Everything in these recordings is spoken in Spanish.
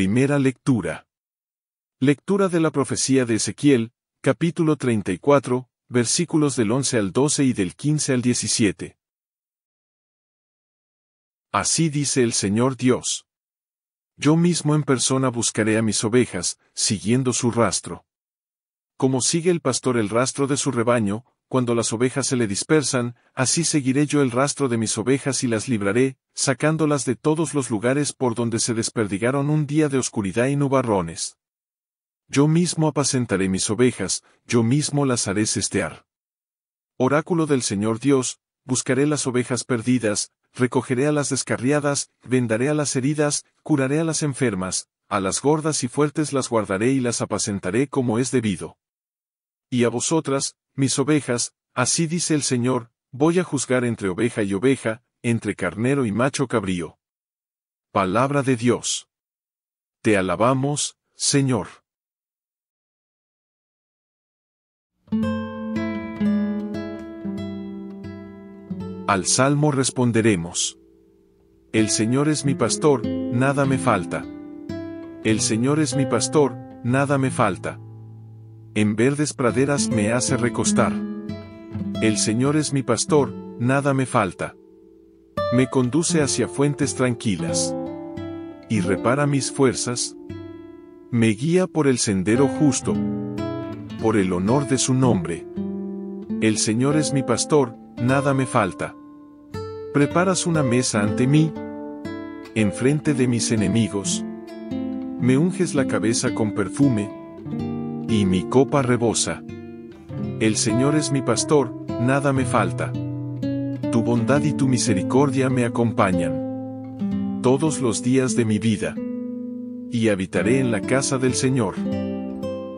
Primera lectura. Lectura de la profecía de Ezequiel, capítulo 34, versículos del 11 al 12 y del 15 al 17. Así dice el Señor Dios. Yo mismo en persona buscaré a mis ovejas, siguiendo su rastro. Como sigue el pastor el rastro de su rebaño, cuando las ovejas se le dispersan, así seguiré yo el rastro de mis ovejas y las libraré, sacándolas de todos los lugares por donde se desperdigaron un día de oscuridad y nubarrones. Yo mismo apacentaré mis ovejas, yo mismo las haré cestear. Oráculo del Señor Dios, buscaré las ovejas perdidas, recogeré a las descarriadas, vendaré a las heridas, curaré a las enfermas, a las gordas y fuertes las guardaré y las apacentaré como es debido. Y a vosotras, mis ovejas, así dice el Señor, voy a juzgar entre oveja y oveja, entre carnero y macho cabrío. Palabra de Dios. Te alabamos, Señor. Al salmo responderemos. El Señor es mi pastor, nada me falta. El Señor es mi pastor, nada me falta en verdes praderas me hace recostar. El Señor es mi pastor, nada me falta. Me conduce hacia fuentes tranquilas. Y repara mis fuerzas. Me guía por el sendero justo. Por el honor de su nombre. El Señor es mi pastor, nada me falta. Preparas una mesa ante mí. Enfrente de mis enemigos. Me unges la cabeza con perfume y mi copa rebosa. El Señor es mi pastor, nada me falta. Tu bondad y tu misericordia me acompañan. Todos los días de mi vida. Y habitaré en la casa del Señor.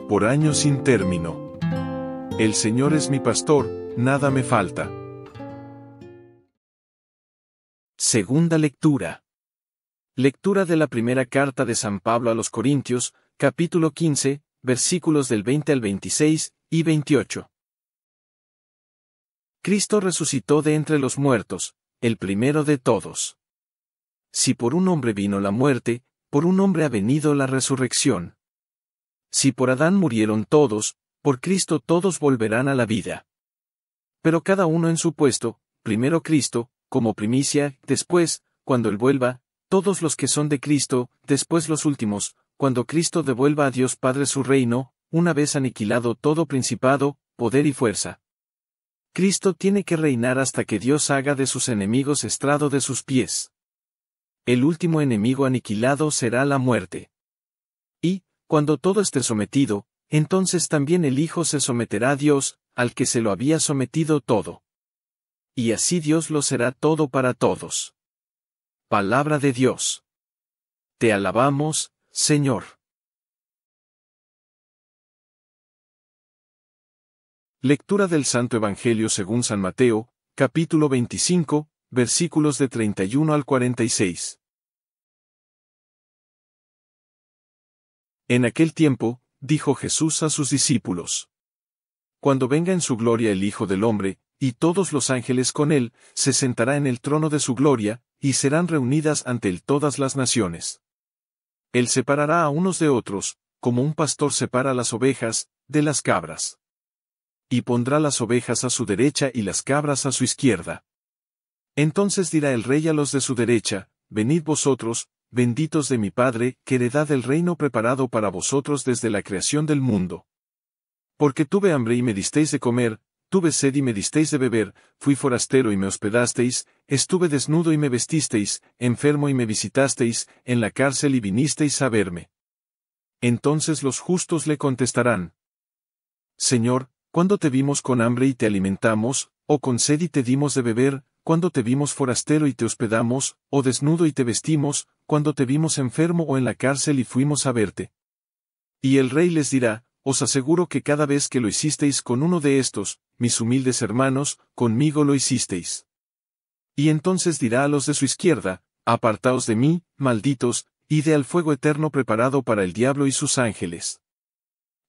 Por años sin término. El Señor es mi pastor, nada me falta. Segunda lectura. Lectura de la primera carta de San Pablo a los Corintios, capítulo 15, versículos del 20 al 26 y 28. Cristo resucitó de entre los muertos, el primero de todos. Si por un hombre vino la muerte, por un hombre ha venido la resurrección. Si por Adán murieron todos, por Cristo todos volverán a la vida. Pero cada uno en su puesto, primero Cristo, como primicia, después, cuando Él vuelva, todos los que son de Cristo, después los últimos, cuando Cristo devuelva a Dios Padre su reino, una vez aniquilado todo principado, poder y fuerza. Cristo tiene que reinar hasta que Dios haga de sus enemigos estrado de sus pies. El último enemigo aniquilado será la muerte. Y, cuando todo esté sometido, entonces también el Hijo se someterá a Dios, al que se lo había sometido todo. Y así Dios lo será todo para todos. Palabra de Dios. Te alabamos, Señor. Lectura del Santo Evangelio según San Mateo, capítulo 25, versículos de 31 al 46. En aquel tiempo, dijo Jesús a sus discípulos. Cuando venga en su gloria el Hijo del Hombre, y todos los ángeles con él, se sentará en el trono de su gloria, y serán reunidas ante él todas las naciones. Él separará a unos de otros, como un pastor separa las ovejas, de las cabras. Y pondrá las ovejas a su derecha y las cabras a su izquierda. Entonces dirá el rey a los de su derecha, Venid vosotros, benditos de mi Padre, que heredad el reino preparado para vosotros desde la creación del mundo. Porque tuve hambre y me disteis de comer, Tuve sed y me disteis de beber, fui forastero y me hospedasteis, estuve desnudo y me vestisteis, enfermo y me visitasteis, en la cárcel y vinisteis a verme. Entonces los justos le contestarán. Señor, ¿cuándo te vimos con hambre y te alimentamos, o con sed y te dimos de beber, cuando te vimos forastero y te hospedamos, o desnudo y te vestimos, cuando te vimos enfermo o en la cárcel y fuimos a verte? Y el rey les dirá, os aseguro que cada vez que lo hicisteis con uno de estos, mis humildes hermanos, conmigo lo hicisteis. Y entonces dirá a los de su izquierda, Apartaos de mí, malditos, ide al fuego eterno preparado para el diablo y sus ángeles.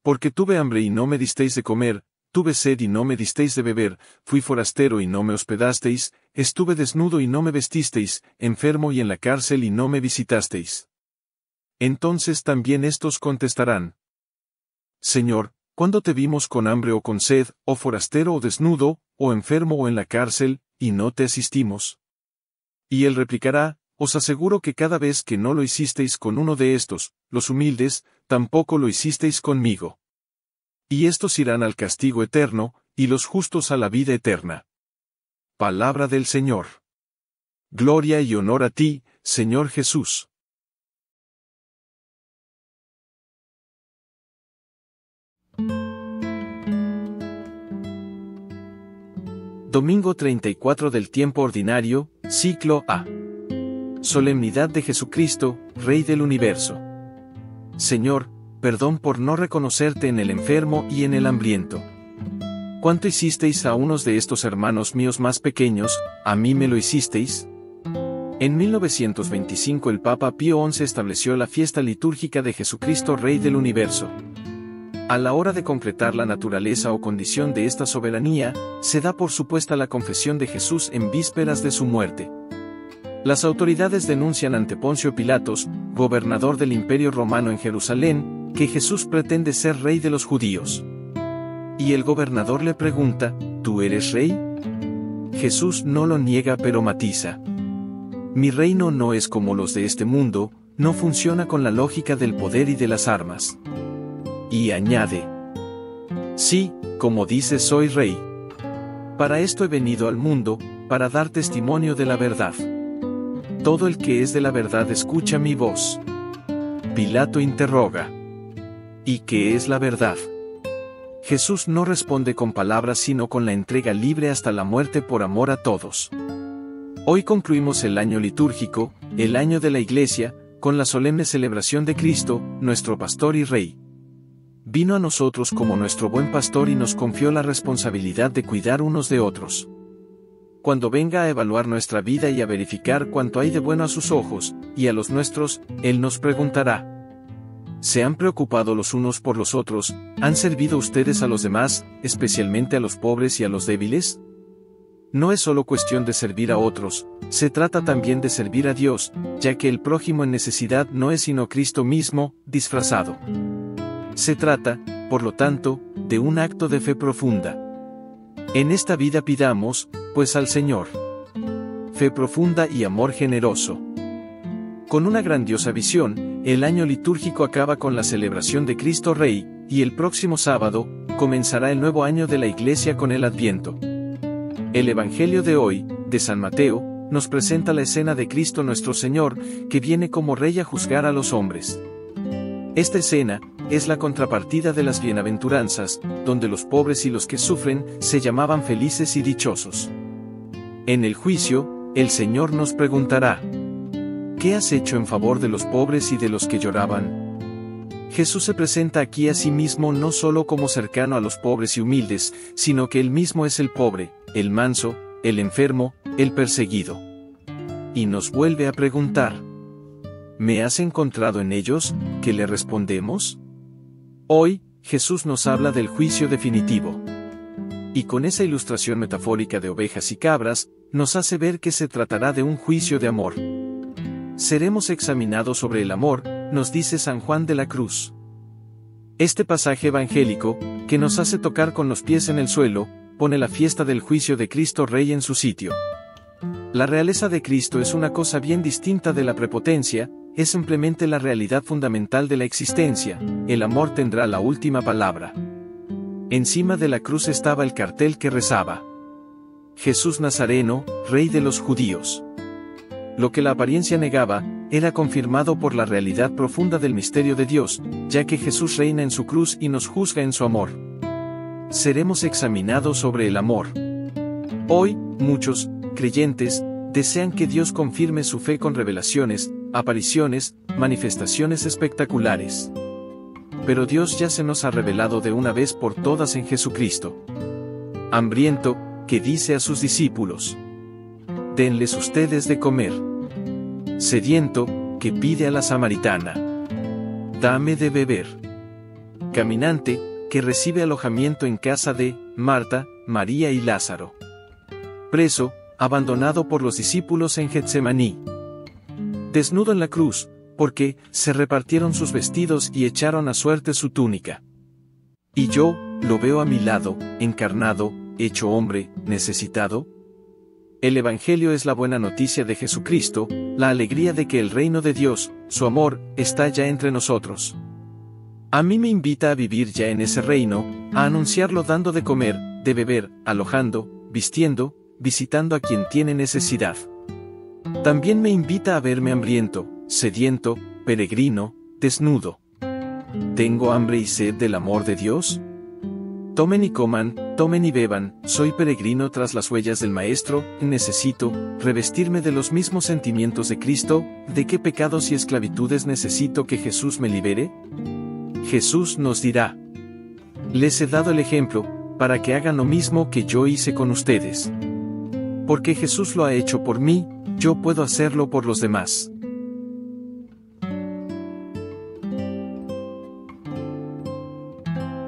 Porque tuve hambre y no me disteis de comer, tuve sed y no me disteis de beber, fui forastero y no me hospedasteis, estuve desnudo y no me vestisteis, enfermo y en la cárcel y no me visitasteis. Entonces también estos contestarán. Señor, ¿cuándo te vimos con hambre o con sed, o forastero o desnudo, o enfermo o en la cárcel, y no te asistimos? Y él replicará, Os aseguro que cada vez que no lo hicisteis con uno de estos, los humildes, tampoco lo hicisteis conmigo. Y estos irán al castigo eterno, y los justos a la vida eterna. Palabra del Señor. Gloria y honor a ti, Señor Jesús. Domingo 34 del tiempo ordinario, ciclo A. Solemnidad de Jesucristo, Rey del universo. Señor, perdón por no reconocerte en el enfermo y en el hambriento. ¿Cuánto hicisteis a unos de estos hermanos míos más pequeños, a mí me lo hicisteis? En 1925 el Papa Pío XI estableció la fiesta litúrgica de Jesucristo Rey del Universo. A la hora de concretar la naturaleza o condición de esta soberanía, se da por supuesta la confesión de Jesús en vísperas de su muerte. Las autoridades denuncian ante Poncio Pilatos, gobernador del Imperio Romano en Jerusalén, que Jesús pretende ser rey de los judíos. Y el gobernador le pregunta, ¿tú eres rey? Jesús no lo niega pero matiza. Mi reino no es como los de este mundo, no funciona con la lógica del poder y de las armas y añade, Sí, como dice soy rey. Para esto he venido al mundo, para dar testimonio de la verdad. Todo el que es de la verdad escucha mi voz. Pilato interroga. ¿Y qué es la verdad? Jesús no responde con palabras sino con la entrega libre hasta la muerte por amor a todos. Hoy concluimos el año litúrgico, el año de la Iglesia, con la solemne celebración de Cristo, nuestro pastor y Rey vino a nosotros como nuestro buen pastor y nos confió la responsabilidad de cuidar unos de otros. Cuando venga a evaluar nuestra vida y a verificar cuánto hay de bueno a sus ojos, y a los nuestros, Él nos preguntará. ¿Se han preocupado los unos por los otros? ¿Han servido ustedes a los demás, especialmente a los pobres y a los débiles? No es solo cuestión de servir a otros, se trata también de servir a Dios, ya que el prójimo en necesidad no es sino Cristo mismo, disfrazado. Se trata, por lo tanto, de un acto de fe profunda. En esta vida pidamos, pues al Señor, fe profunda y amor generoso. Con una grandiosa visión, el año litúrgico acaba con la celebración de Cristo Rey, y el próximo sábado, comenzará el nuevo año de la Iglesia con el Adviento. El Evangelio de hoy, de San Mateo, nos presenta la escena de Cristo nuestro Señor, que viene como Rey a juzgar a los hombres. Esta escena, es la contrapartida de las bienaventuranzas, donde los pobres y los que sufren se llamaban felices y dichosos. En el juicio, el Señor nos preguntará, ¿qué has hecho en favor de los pobres y de los que lloraban? Jesús se presenta aquí a sí mismo no solo como cercano a los pobres y humildes, sino que él mismo es el pobre, el manso, el enfermo, el perseguido. Y nos vuelve a preguntar, ¿me has encontrado en ellos? ¿Qué le respondemos? Hoy, Jesús nos habla del juicio definitivo. Y con esa ilustración metafórica de ovejas y cabras, nos hace ver que se tratará de un juicio de amor. Seremos examinados sobre el amor, nos dice San Juan de la Cruz. Este pasaje evangélico, que nos hace tocar con los pies en el suelo, pone la fiesta del juicio de Cristo Rey en su sitio. La realeza de Cristo es una cosa bien distinta de la prepotencia, es simplemente la realidad fundamental de la existencia, el amor tendrá la última palabra. Encima de la cruz estaba el cartel que rezaba. Jesús Nazareno, Rey de los judíos. Lo que la apariencia negaba, era confirmado por la realidad profunda del misterio de Dios, ya que Jesús reina en su cruz y nos juzga en su amor. Seremos examinados sobre el amor. Hoy, muchos, creyentes, desean que Dios confirme su fe con revelaciones, apariciones, manifestaciones espectaculares. Pero Dios ya se nos ha revelado de una vez por todas en Jesucristo. Hambriento, que dice a sus discípulos, denles ustedes de comer. Sediento, que pide a la samaritana, dame de beber. Caminante, que recibe alojamiento en casa de Marta, María y Lázaro. Preso, abandonado por los discípulos en Getsemaní. Desnudo en la cruz, porque se repartieron sus vestidos y echaron a suerte su túnica. Y yo, lo veo a mi lado, encarnado, hecho hombre, necesitado. El Evangelio es la buena noticia de Jesucristo, la alegría de que el reino de Dios, su amor, está ya entre nosotros. A mí me invita a vivir ya en ese reino, a anunciarlo dando de comer, de beber, alojando, vistiendo, visitando a quien tiene necesidad. También me invita a verme hambriento, sediento, peregrino, desnudo. ¿Tengo hambre y sed del amor de Dios? Tomen y coman, tomen y beban, soy peregrino tras las huellas del Maestro, necesito revestirme de los mismos sentimientos de Cristo, ¿de qué pecados y esclavitudes necesito que Jesús me libere? Jesús nos dirá, les he dado el ejemplo, para que hagan lo mismo que yo hice con ustedes. Porque Jesús lo ha hecho por mí, yo puedo hacerlo por los demás.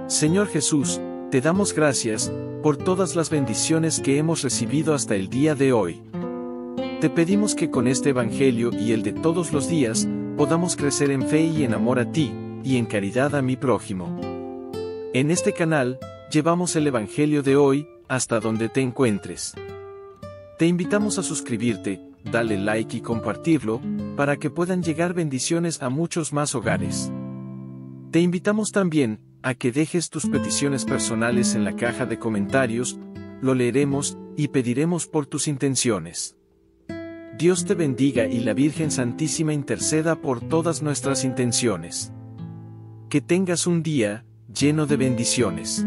Señor Jesús, te damos gracias, por todas las bendiciones que hemos recibido hasta el día de hoy. Te pedimos que con este Evangelio y el de todos los días, podamos crecer en fe y en amor a ti, y en caridad a mi prójimo. En este canal, llevamos el Evangelio de hoy, hasta donde te encuentres. Te invitamos a suscribirte, dale like y compartirlo, para que puedan llegar bendiciones a muchos más hogares. Te invitamos también, a que dejes tus peticiones personales en la caja de comentarios, lo leeremos, y pediremos por tus intenciones. Dios te bendiga y la Virgen Santísima interceda por todas nuestras intenciones. Que tengas un día, lleno de bendiciones.